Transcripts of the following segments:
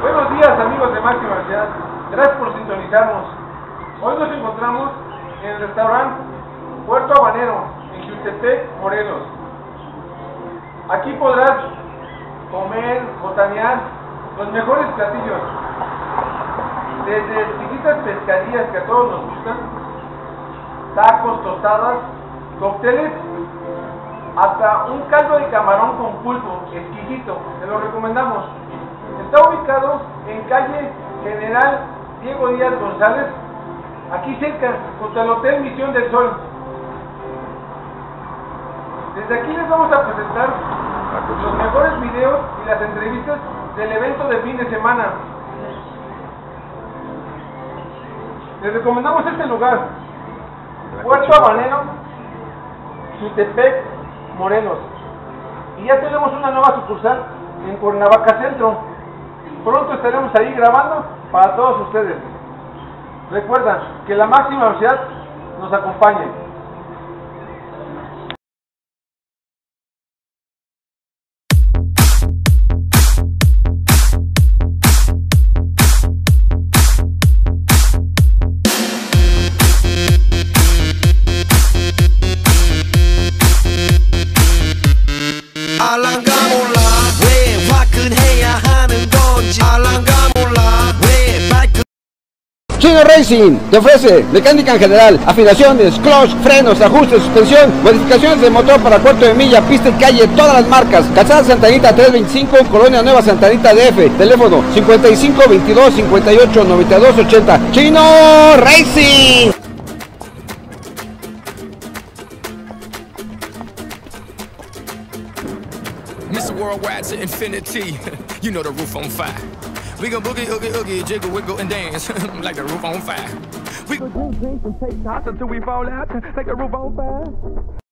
Buenos días amigos de Máxima Velocidad, gracias por sintonizarnos. Hoy nos encontramos en el restaurante Puerto Habanero, en Jutepec, Morelos. Aquí podrás comer, botanear los mejores platillos. Desde exquisitas pescadillas que a todos nos gustan, tacos, tostadas, cócteles, hasta un caldo de camarón con pulpo, exquisito, te lo recomendamos. Está ubicado en calle General Diego Díaz González, aquí cerca, junto al Hotel Misión del Sol. Desde aquí les vamos a presentar los mejores videos y las entrevistas del evento de fin de semana. Les recomendamos este lugar, Puerto Habanero, Jutepec, Morelos. Y ya tenemos una nueva sucursal en Cuernavaca Centro. Pronto estaremos ahí grabando para todos ustedes. Recuerda que la máxima velocidad nos acompañe. Chino Racing te ofrece mecánica en general, afinaciones, clutch, frenos, ajustes, suspensión, modificaciones de motor para cuarto de milla, pista y calle, todas las marcas. Calzada Santanita 325, Colonia Nueva Santanita DF, teléfono 55 22 58 92 80. Chino Racing. Mr. Worldwide to infinity. you know the roof on fire. We gon' boogie, oogie, oogie, jiggle, wiggle, and dance like the roof on fire. We gon' drink, drink, and take shots until we fall out like the roof on fire.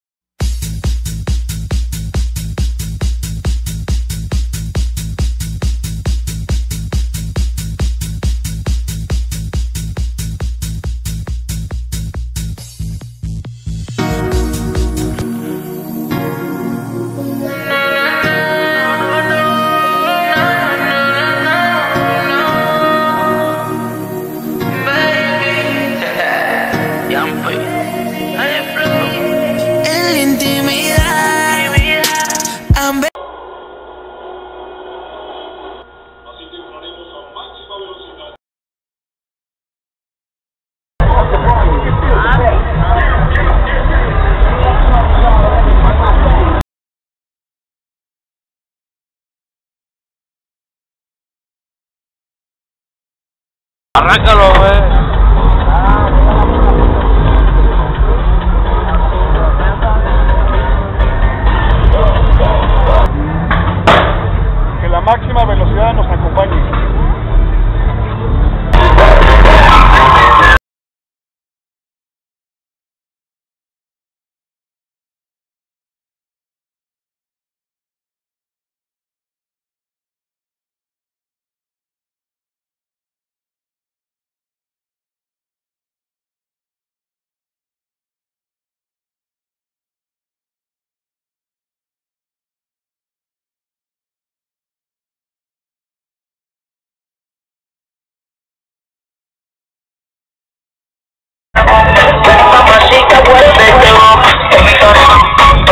Que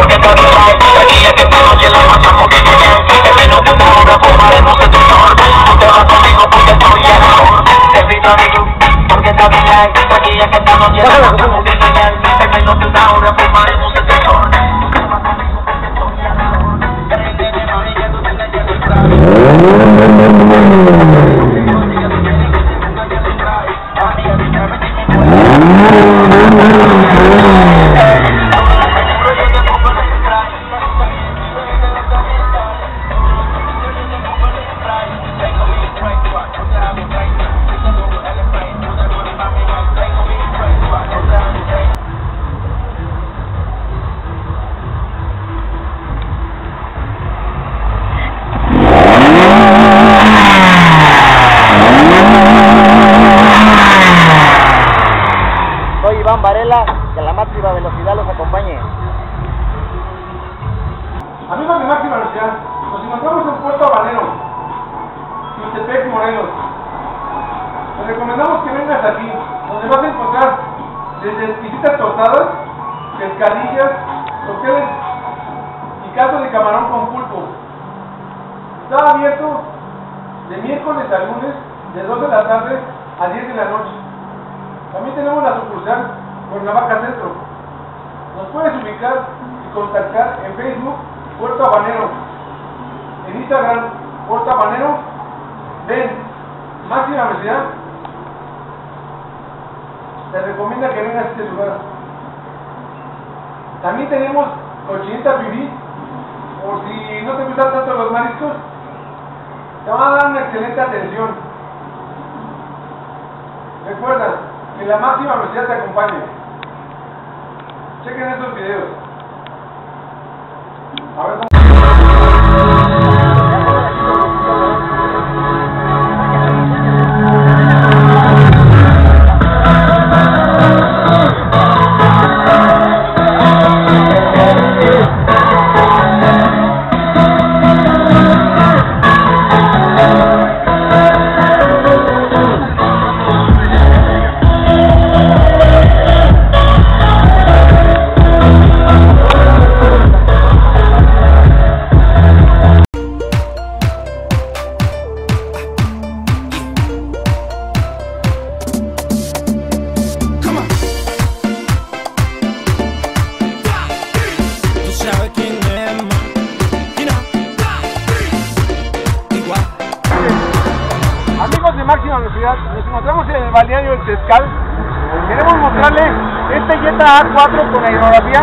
porque Aquí que pasamos bien una porque soy el mejor que pasamos bien una Amigos de máxima velocidad, nos encontramos en Puerto Habanero, Tultepec, Morelos. Te recomendamos que vengas aquí, donde vas a encontrar desde visitas tostadas, pescadillas, cócteles y caldo de camarón con pulpo. Está abierto de miércoles a lunes, de 2 de la tarde a 10 de la noche. También tenemos la sucursal Cuernavaca Centro. Nos puedes ubicar y contactar en Facebook Puerto Habanero, en Instagram Puerto Habanero. Ven, máxima velocidad. Te recomienda que vengas a este lugar. También tenemos cochinita pibí, por si no te gustan tanto los mariscos, te van a dar una excelente atención. Recuerda que la máxima velocidad te acompañe. Chequen estos videos. A nos encontramos en el balneario del Tescal. Queremos mostrarles este Jetta A4 con aerografía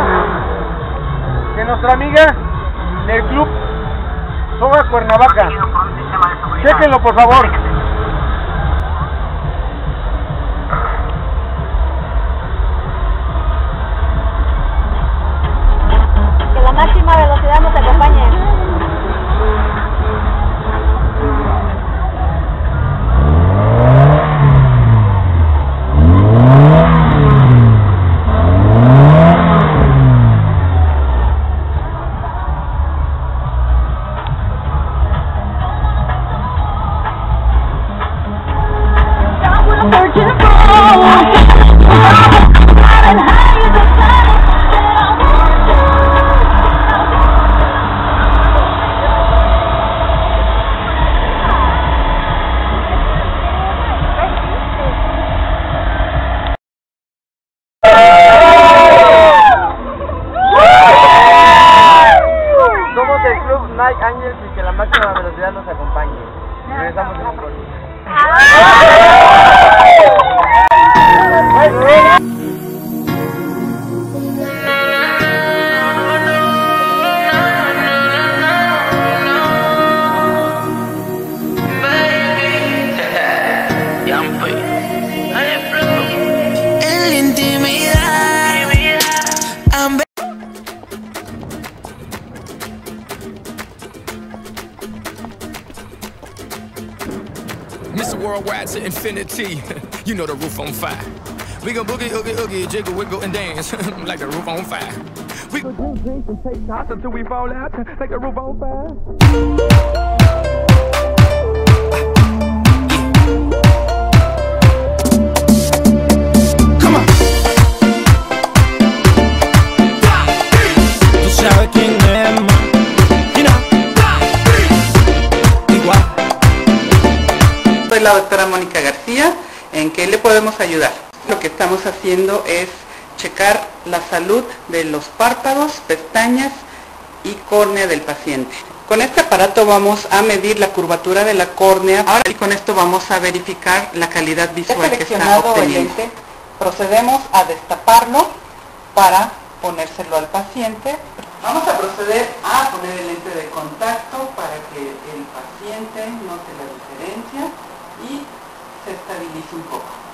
de nuestra amiga del club Soga Cuernavaca. Chequenlo por favor. Worldwide to infinity. you know the roof on fire. We gon' boogie, oogie, oogie, jiggle, wiggle, and dance like the roof on fire. We gon' drink, drink, and take shots until we fall out like the roof on fire. La doctora Mónica García. ¿En qué le podemos ayudar? Lo que estamos haciendo es checar la salud de los párpados, pestañas y córnea del paciente. Con este aparato vamos a medir la curvatura de la córnea Ahora, y con esto vamos a verificar la calidad visual que está obteniendo. procedemos a destaparlo para ponérselo al paciente. Vamos a proceder a poner el lente de contacto para que el paciente note la diferencia y se estabilice un poco.